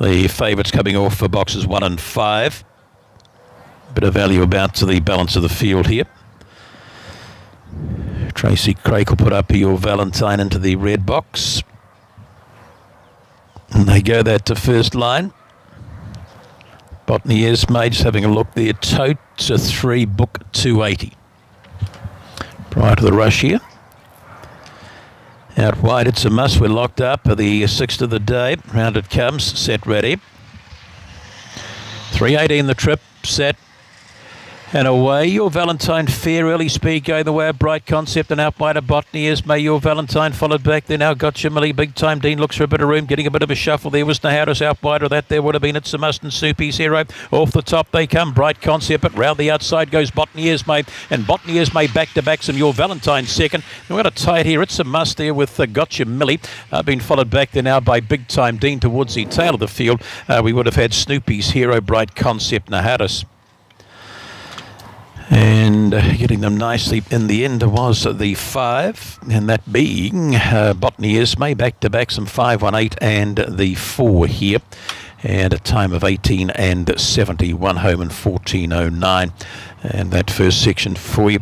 The favourites coming off for boxes one and five. Bit of value about to the balance of the field here. Tracy Craig will put up your Valentine into the red box. And they go that to first line. Botany just having a look there. Tote to three, book 280. Prior to the rush here. Out wide, it's a must. We're locked up for the sixth of the day. Round it comes, set ready. 318 the trip, set, and away, your Valentine fair early speed going the way of Bright Concept and out by the Botany Esmay Your Valentine followed back. They now got Millie big time. Dean looks for a bit of room, getting a bit of a shuffle. There was Naharis out wide of that. There would have been it's a must and Snoopy's hero. Off the top they come. Bright Concept, but round the outside goes Botany Esmay and Botany Esmay back to backs and Your Valentine second. And we've got a tight here. It's a must there with uh, Gotcha Millie. Uh, being followed back there now by big time Dean towards the tail of the field. Uh, we would have had Snoopy's hero Bright Concept Naharis and uh, getting them nicely in the end was the five, and that being uh, Botany Esmay back to back some 518 and the four here. And a time of 18 and 71 home and 1409. And that first section for you.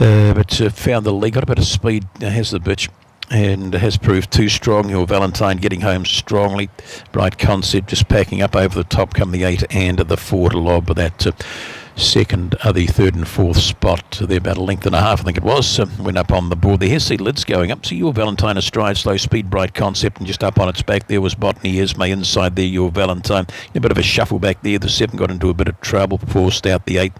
Uh, but uh, found the lead, got a bit of speed, uh, has the bitch and has proved too strong. Your Valentine getting home strongly. Bright concept just packing up over the top come the eight and the four to lob with that. Uh, second, uh, the third and fourth spot. They're about a length and a half, I think it was. Uh, went up on the board. The Hesse lids going up. So your Valentine astride, slow speed, bright concept, and just up on its back there was Botany Esmay inside there. Your Valentine. A bit of a shuffle back there. The seven got into a bit of trouble, forced out the eight,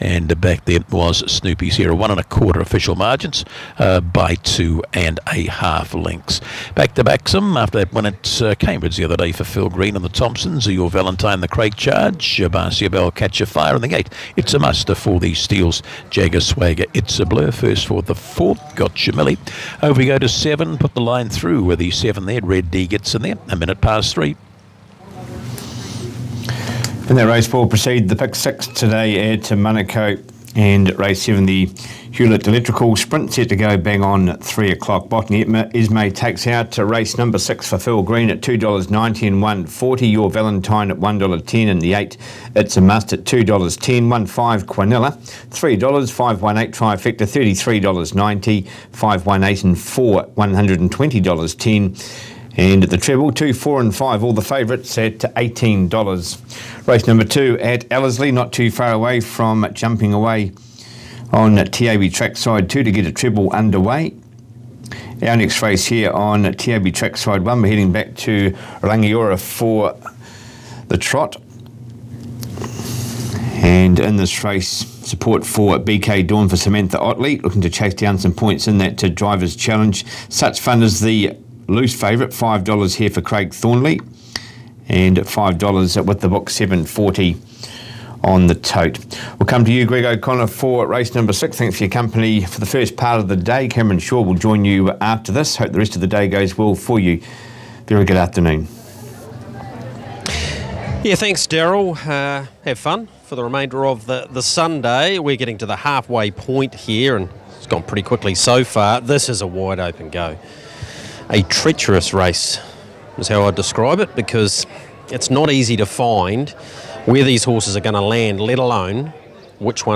and back there was Snoopy's here. One and a quarter official margins uh, by two and a half lengths. Back to Baxham after that win at uh, Cambridge the other day for Phil Green and the Thompsons. Your Valentine, the Craig charge. Barcia Bell catch a fire in the gate. It's a muster for these steels. Jagger Swagger. It's a blur first for the fourth. Got Jamili. Over we go to seven. Put the line through with the seven there. Red D gets in there. A minute past three. In that race, will proceed the pick six today at Monaco and race seven, the Hewlett Electrical Sprint set to go bang on at 3 o'clock. Botany Esmay takes out to race number 6 for Phil Green at $2.90 and 140 Your Valentine at $1.10 and the 8 It's a Must at $2.10. 1 5 Quinella, $3 518 Trifecta, $33.90 518 and 4 $120.10 and at the treble, 2, 4 and 5, all the favourites at $18. Race number 2 at Ellerslie, not too far away from jumping away on TAB trackside 2 to get a treble underway. Our next race here on TAB trackside 1, we're heading back to Rangiora for the trot. And in this race, support for BK Dawn for Samantha Ottley, looking to chase down some points in that to driver's challenge. Such fun as the loose favourite, $5 here for Craig Thornley, and $5 with the book 740 on the tote. We'll come to you, Greg O'Connor, for race number six. Thanks for your company for the first part of the day. Cameron Shaw will join you after this. Hope the rest of the day goes well for you. Very good afternoon. Yeah, thanks, Daryl. Uh, have fun for the remainder of the, the Sunday. We're getting to the halfway point here, and it's gone pretty quickly so far. This is a wide open go. A treacherous race is how I describe it because it's not easy to find where these horses are going to land, let alone which one